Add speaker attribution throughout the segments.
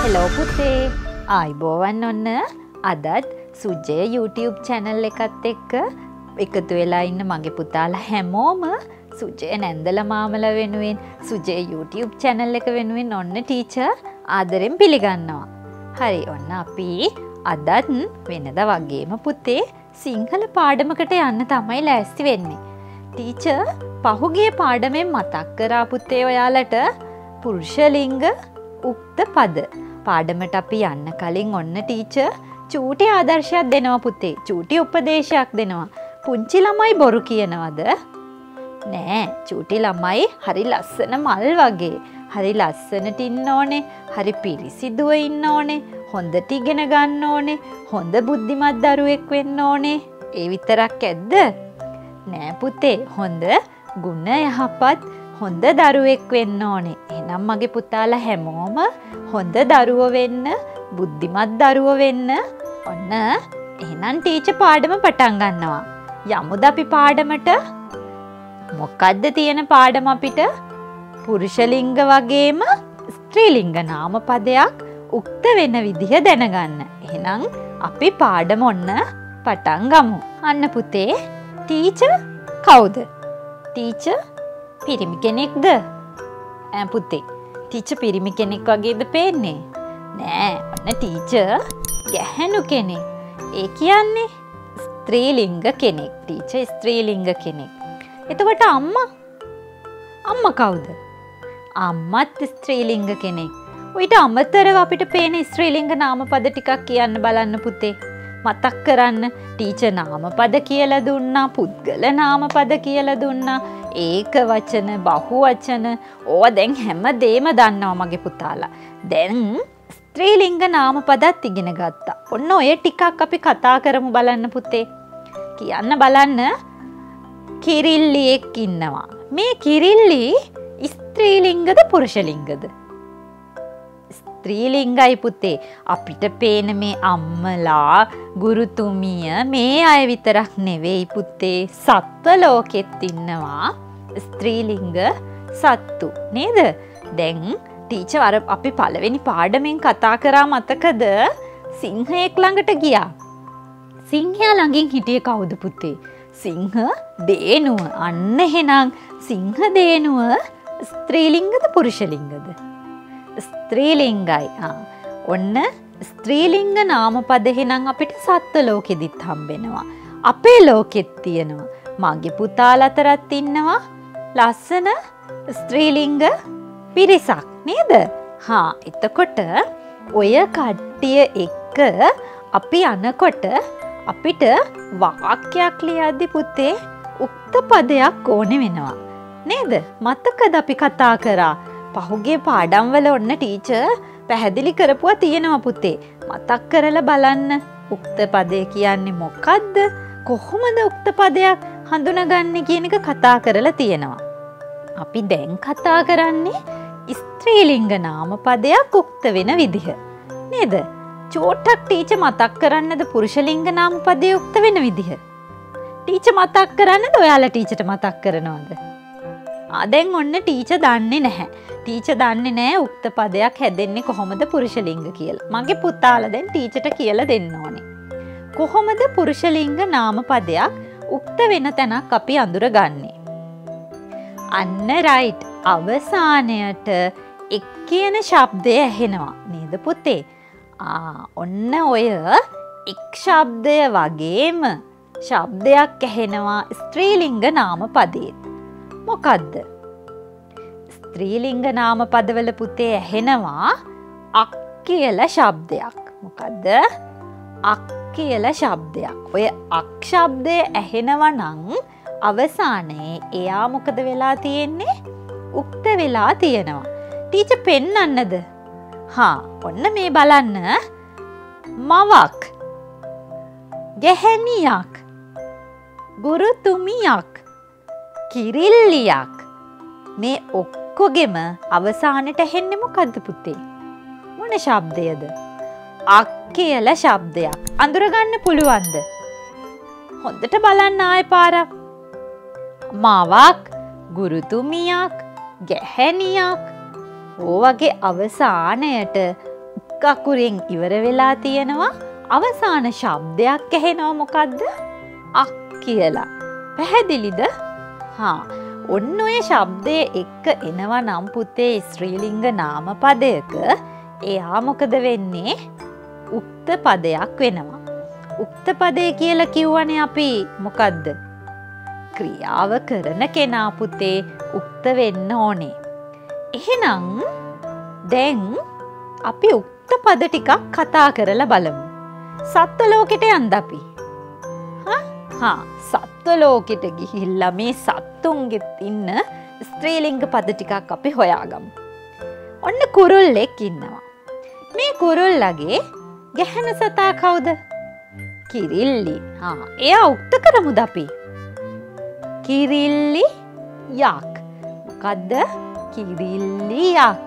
Speaker 1: Hello පුතේ ආයිබෝවන් ඔන්න අදත් සුජය YouTube චැනල් එකත් එක්ක එකතු වෙලා ඉන්න මගේ පුතාලා හැමෝම සුජය නැන්දල මාමල වෙනුවෙන් සුජය YouTube චැනල් එක වෙනුවෙන් ඔන්න ටීච ආදරෙන් පිළිගන්නවා. හරි ඔන්න අපි අදත් වෙනද වගේම පුතේ සිංහල පාඩමකට යන්න තමයි ලෑස්ති වෙන්නේ. ටීච පහුගේ පාඩමෙන් මතක් කරා පුත්තේ ඔයාලට පුරුෂලිංග උක්ත පද. පාඩමට අපි යන්න කලින් ඔන්න ටීච චූටි ආදර්ශයක් දෙනවා පුතේ. චූටි උපදේශයක් දෙනවා. පුංචි ළමයි බොරු කියනවද? නෑ චූටි ළමයි හරි ලස්සන මල් වගේ. හරි ලස්සනට ඉන්න ඕනේ හරි පිරිසිදුව ඉන්න ඕනේ හොඳට ඉගෙන ගන්න ඕනේ හොඳ බුද්ධිමත් දරුවෙක් වෙන්න ඕනේ. ඒ විතරක් ඇද්ද? නෑ පුතේ හොඳ ගුණ යහපත් හොඳ දරුවෙක් වෙන්න ඕනේ එනම් මගේ පුතාලා හැමෝම හොඳ දරුව වෙන්න බුද්ධිමත් දරුව වෙන්න ඔන්න එහෙනම් ටීච පාඩම පටන් ගන්නවා. යමුද අපි පාඩමට මොකක්ද තියෙන පාඩම අපිට පුරුෂලිංග වගේම ස්ත්‍රීලිංග නාම පදයක් උක්ත වෙන විදිහ දැනගන්න. එහෙනම් අපි පාඩම ඔන්න පටන් ගමු. අන්න පුතේ ටීච කවුද? ටීච පිරිමි කෙනෙක්ද? ඈ පුතේ ටීච පිරිමි කෙනෙක් වගේද පේන්නේ? නෑ ඔන්න ටීච ගැහැණු කෙනෙක්. ඒ කියන්නේ ස්ත්‍රීලිංග කෙනෙක්. ටීච ස්ත්‍රීලිංග කෙනෙක්. එතකොට අම්මා අම්ම කවුද? අම්මත් ස්ත්‍රීලිංග කෙනෙක්. ඔයිට අමතරව අපිට පේන ස්ත්‍රීලිංග නාමපද ටිකක් කියන්න බලන්න පුතේ. මතක් කරන්න ටීච නාමපද කියලා දුන්නා පුද්ගල නාමපද කියලා දුන්නා ඒක වචන බහු වචන ඕ දැන් හැම දේම දන්නවා මගේ පුතාලා. දැන් ස්ත්‍රීලිංග නාම පදත් ඉගෙන ගත්තා. ඔන්න ඔය ටිකක් අපි කතා කරමු බලන්න පුතේ. කියන්න බලන්න කිරිල්ලියෙක් ඉන්නවා. මේ කිරිල්ලි ස්ත්‍රීලිංගද පුරුෂලිංගද. ස්ත්‍රීලිංගයි පුතේ. අපිට පේන මේ අම්මලා ගුරුතුමිය මේ අය විතරක් නෙවෙයි පුත්තේ සත්ව ලෝකෙත් ඉන්නවා. ස්ත්‍රීලිංග සත්තු. නේද? දැන් ටීච අර අපි පළවෙනි පාඩමෙන් කතා කරා මතකද? සිංහයෙක් ළඟට ගියා. සිංහයා ළඟින් හිටිය කවුද පුතේ? සිංහ දේනුව. අන්න එහෙනම් සිංහ දේනුව ස්ත්‍රීලිංගද පුරුෂලිංගද? ස්ත්‍රීලිංගයි ඔන්න ස්ත්‍රීලිංග නාමපද එහෙනම් අපිට සත්ව ලෝකෙදිත් හම්බෙනවා. අපේ ලෝකෙත් තියෙනවා. මගේ පුතාල අතරත් ඉන්නවා ලස්සන ස්ත්‍රීලිංග පිරිසක් නේද? හා එතකොට ඔය කට්ටිය එක්ක අපි යනකොට අපිට වාක්‍යයක් ලියද්දි පුතේ උක්ත පදයක් ඕනෙ වෙනවා. නේද? මතකද අපි කතා කරා පහුගේ පාඩම්වල ඔන්න ටීචර් පැහැදිලි කරපුවා තියෙනවා පුතේ. මතක් කරලා බලන්න උක්ත පදය කියන්නේ මොකක්ද? කොහොමද උක්ත පදයක් හඳුනගන්නේ කියන එක කතා කරලා තියෙනවා. අපි දැන් කතා කරන්නේ ස්ත්‍රීලිංග නාම පදයක් උක්ත වෙන විදිහ. නේද? චෝට්ටක් ටීච මතක් කරන්නද පුරුෂලිංග නාම පදය උක්ත වෙන විදිහ. ටීච මතක් කරන්නද ඔයාලා ටීචට මතක් කරනවද? අදැන් ඔන්න ටීච දන්නේ නැහැ. ටීච දන්නේ නෑ උක්ත පදයක් හැදෙන්නේ කොහොමද පුරුෂලිංග කියලා. මගේ පුතාල දැන් ටීචට කියලා දෙන්න ඕනේ. කොහොමද පුරුෂලිංග නාම පදයක් උක්ත වෙන තැනක් අපි අඳුරගන්නේ. අන්න රයිට් අවසානයට එක් කියන ශබ්දය ඇහෙනවා නේද පුතේ. ඔන්න ඔය එක් ශබ්දය වගේම ශබ්දයක් ඇහෙනවා ස්ත්‍රීලිංග නාම පදේත්. මොකද්ද? ස්ත්‍රීලිංග නාම පදවල පුතේ ඇහෙනවා අක් කියල ශබ්දයක්. මොකක්ද? අක් කියල ශබ්දයක්. ඔය අක්ශබ්දය ඇහෙනවා නං අවසානයේ එයා මොකද වෙලා තියෙන්නේ උක්ත වෙලා තියෙනවා. ටීච පෙන්නන්නද? හා ඔන්න මේ බලන්න මවක් ගැහැනියක් ගුරුතුමියක් කිරිල්ලියක් මේ ඔක්කොගෙම අවසානට හෙන්නෙ මොකක්ද පුතේ. මොන ශබ්දයද. අක් කියල ශබ්දයක් අඳුරගන්න පුළුවන්ද. හොඳට බලන්න ආය පාරක්. මවක් ගුරුතුමියක් ගැහැනියක් ඕවගේ අවසානයට උක්කකුරෙන් ඉවර වෙලා තියෙනවා අවසාන ශබ්දයක් ඇහෙනවා මොකක්ද අක් කියලා. පැහැදිලිද හා ඔන්න ඔය ශබ්දය එක්ක එනවා නම් පුතේ ස්ත්‍රීලිංග නාමපදයක එයා මොකද වෙන්නේ උක්ත පදයක් වෙනවා. උක්ත පදය කියල කිව්වනේ අපි මොකක්ද. ක්‍රියාව කරන කෙනා පුතේ උක්ත වෙන්න ඕනේ. එහෙනම් දැන් අපි උක්ත පද ටිකක් කතා කරලා බලමු. සත්ව ලෝකෙට යන්ද අපි. හා සත්ව ලෝකෙට ගිහිල්ල මේ සත්තුන්ගෙත් ඉන්න ස්ත්‍රීලිංග පද ටිකක් අපි හොයාගමු. ඔන්න කුරුල්ලෙක් ඉන්නවා. මේ කුරුල්ලගේ ගැහැන සතා කවුද? කිරිල්ලි. හා එයා උක්ත කරමුද අපි? කිරිල්ලි යක්. මොකද්ද? කිරිල්ලි යක්.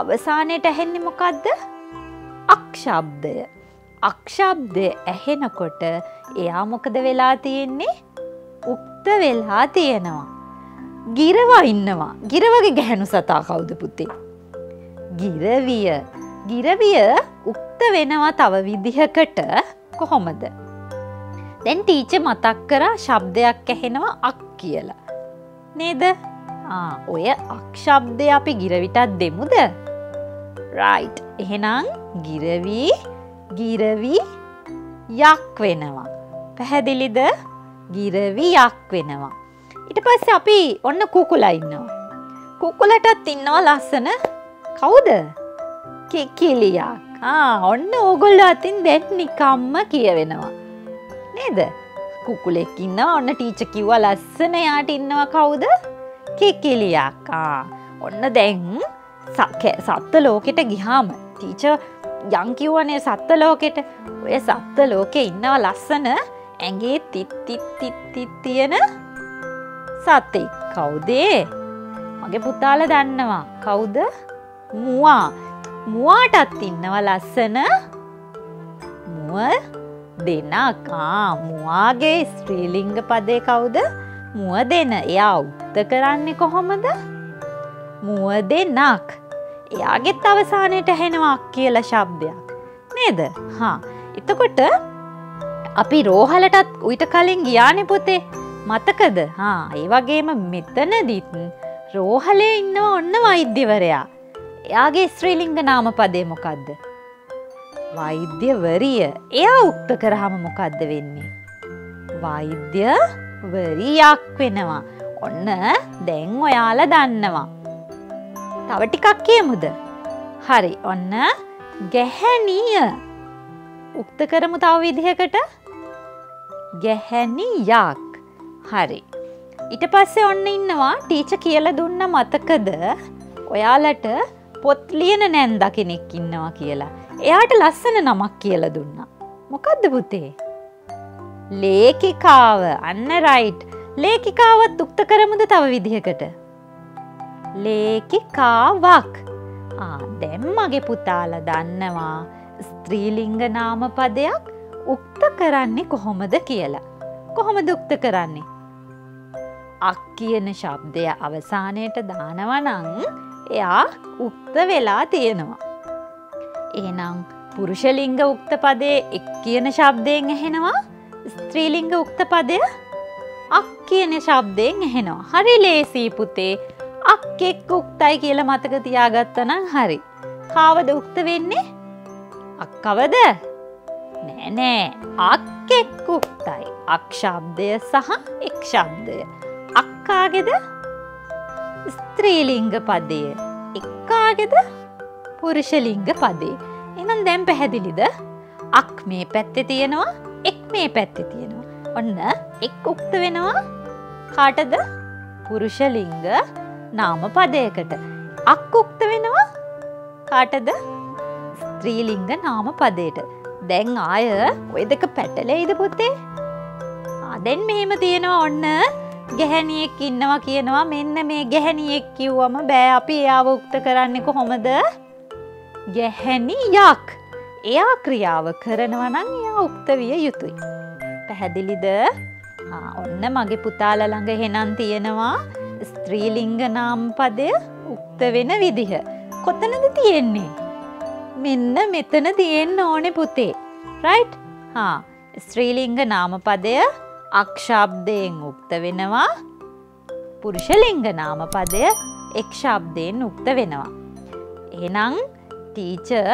Speaker 1: අවසානයට ඇහෙන්නේ මොකද්ද? අක්ෂබ්දය. අක්ෂබ්දය ඇහෙනකොට එයා මොකද වෙලා තියෙන්නේ? උක්ත වෙලා තියෙනවා. ගිරව ඉන්නවා. ගිරවගේ ගැහැණු සතා කවුද පුතේ? ගිරවිය. ගිරවිය උක්ත වෙනවා තව විදිහකට කොහොමද. දැන් ටීච මතක් කරා ශබ්දයක් ඇහෙනවා අක් කියලා. නේද ඔය අක්ෂබ්දය අපි ගිරවිටත් දෙමුද. රයිට් එහෙනම් ගිරවී ගිරවී යක් වෙනවා. පැහැදිලිද ගිරවි යක් වෙනවා. ඉට පස්ස අපි ඔන්න කුකුලා ඉන්නවා. කුකුලටත් ඉන්නවා ලස්සන කවුද කෙකිලියක් ඔන්න ඕගොල්ල අතින් දැන් නිකම්ම කියවෙනවා. නේද කුකුලෙක් ඉන්නවා ඔන්න ටීච කිව්ව ලස්සන යාට ඉන්නවා කවුද කෙකිලියක්කා ඔන්න දැන් සත්ත ලෝකෙට ගිහාම ටීච යංකිව්වනේ සත්ත ලෝකෙට ඔය සත්ත ලෝකෙ ඉන්නවා ලස්සන ඇගේ තිත්තිත්තිත්තිත් තියෙන සත්තෙක් කවුදේ මගේ පුතාල දන්නවා. කවුද? මුවා. මුවාටත් ඉන්නවා ලස්සන මුව දෙනකා. මුවාගේ ස්ත්‍රීලිංග පදය කවුද? මුව දෙන. එයා උත්ත කරන්නේ කොහොමද? මුව දෙන්නක් එයාගෙත් අවසානයට හෙනවා කියල ශබ්දයක්. නේද? හා. එතකොට අපි රෝහලටත් උයිට කලින් ගියානෙ පොතේ මතකද හා ඒ වගේම මෙතනදිත් රෝහලේ ඉන්න ඔන්න වෛද්‍යවරයා එයාගේ ස්ත්‍රීලිංග නාම පදය මොකක්ද. වෛද්‍යවරිය එයා උක්ත කරහම මොකක්ද වෙන්නේ. වෛද්‍යවරියක් වෙනවා. ඔන්න දැන් ඔයාල දන්නවා. තව ටිකක් කියමුද. හරි ඔන්න ගැහැනිය උක්ත කරමු තව විදිහකට ගැහැනියක් හරි. ඉට පස්සේ ඔන්න ඉන්නවා ටීච කියල දුන්න මතකද ඔයාලට පොත් ලියන නැන්ද කෙනෙක් ඉන්නවා කියලා. එයාට ලස්සන නමක් කියල දුන්නා. මොකක්ද පුතේ. ලේකිකාව අන්න රයිට් ලේකිකාවත් උක්ත කරමුද තව විදිහකට. ලේකිකාවක් දැම්මගේ පුතාල දන්නවා ස්ත්‍රීලිංග නාම පදයක් උක්ත කරන්නේ කොහොමද කියලා. කොහොමද උක්ත කරන්නේ. අක් කියන ශබ්දය අවසානයට දානවනං එයා උක්ත වෙලා තියෙනවා. එහෙනම් පුරුෂලිංග උක්ත පදේ එක් කියන ශබ්දයෙන් ඇහෙනවා ස්ත්‍රීලිංග උක්ත පදය අක් කියන ශබ්දයෙන් ඇහෙනවා. හරි ලේසී පුතේ අක් එක් උක්තයි කියල මතක තියාගත්තනම් හරි. කාවද උක්ත වෙන්නේ? අක්කවද? නෑනෑ අක් එක් උක්තයි. අක්ෂබ්දය සහ එක් ශබ්දය. අක්කාගෙද? ස්ත්‍රීලිංග පදය එක්කාගෙද? පුරුෂලිංග පදේ එනම් දැම් පැහැදිලිද? අක් මේ පැත්තෙ තියෙනවා එක් මේ පැත්තෙ තියෙනවා. ඔන්න එක් උක්ත වෙනවා. කාටද? පුරුෂලිංග නාම පදයකට අක් උක්ත වෙනවා. කාටද? ස්ත්‍රීලිංග නාම පදයට දැන් ආය ඔය දෙක පැටලෙයිද පොත්තේ ආදැන් මෙහෙම තියෙනවා ඔන්න ගැහැනියෙක් ඉන්නවා කියනවා මෙන්න මේ ගැහැනියෙක් කිව්වම බෑ අපි එයාව උක්ත කරන්නේ කොහොමද ගැහැනියක් එයා ක්‍රියාව කරනවා නම් එයා උක්ත විය යුතුයි. පැහැදිලිද ඔන්න මගේ පුතාල ළඟ හෙනන් තියෙනවා ස්ත්‍රීලිංග නාම් පදය උක්ත වෙන විදිහ. කොතනද තියෙන්නේ? මෙන්න මෙතන තියෙන්න ඕනේ පුතේ. රයිට්? හා ස්ත්‍රීලිංග නාමපදය අක්ෂාබ්දයෙන් උක්ත වෙනවා. පුරුෂලිංග නාමපදය එක් ශබ්දයෙන් උක්ත වෙනවා. එහෙනම් ටීචර්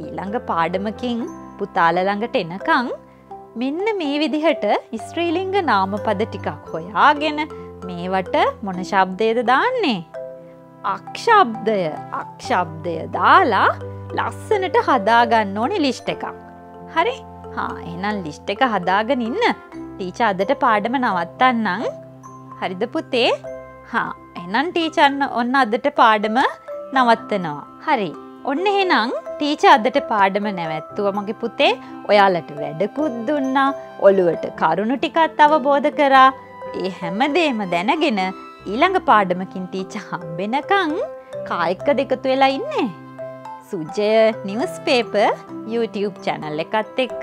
Speaker 1: ඊළඟ පාඩමකින් පුතාල ළඟට එනකං මෙන්න මේ විදිහට ස්ත්‍රීලිංග නාමපද ටිකක් හොයාගෙන මේවට මොන ශබ්දයද දාන්නේ. අක්ෂබ්දය අක්ෂබ්දය දාලා ලස්සනට හදාගන්න ඕනේ ලිෂ්ට එකක්. හරි? හා එනම් ලිෂ්ට එක හදාගෙන ඉන්න. ටීච අදට පාඩම නවත්තන්නම්. හරිද පුතේ? හා එනම් ටීචන්න ඔන්න අදට පාඩම නවත්තනවා. හරි. ඔන්න එහෙනම් ටීච අදට පාඩම නැවැත්තුව මගේ පුතේ. ඔයාලට වැඩකුත් දුන්නා. ඔළුවට කරුණු ටිකත් අවබෝධ කරා. ඒ හැමදේම දැනගෙන ඊළඟ පාඩමකින් ටීච හම්බෙනකං කායික්ක දෙකතු වෙලා ඉන්නේ. සුජය නිවස් පේප YouTube චැනල් එකත් එක්ක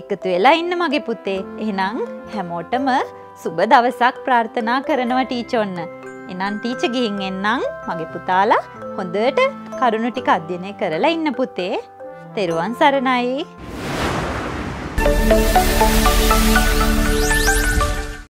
Speaker 1: එකතු වෙලා ඉන්න මගේ පුතේ එහෙනම් හැමෝටම සුබ දවසක් ප්‍රාර්ථනා කරනවා ටීචොන්න. එනම් ටීච ගිහින් එන්නම් මගේ පුතාලා හොඳට කරුණු ටික අධ්‍යනය කරලා ඉන්න පුතේ තෙරුවන් සරණයි. Thank you.